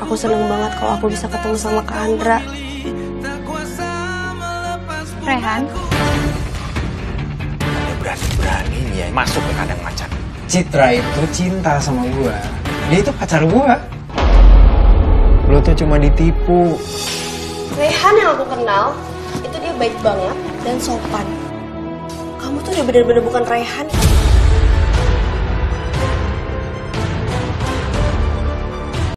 Aku seneng banget kalau aku bisa ketemu sama Kak Andra. Rehan, Ada berani-beraninya masuk ke kandang macan. Citra itu cinta sama gua. Dia itu pacar gua. Lo tuh cuma ditipu. Rehan yang aku kenal, itu dia baik banget dan sopan. Kamu tuh udah bener-bener bukan Rehan. Kan?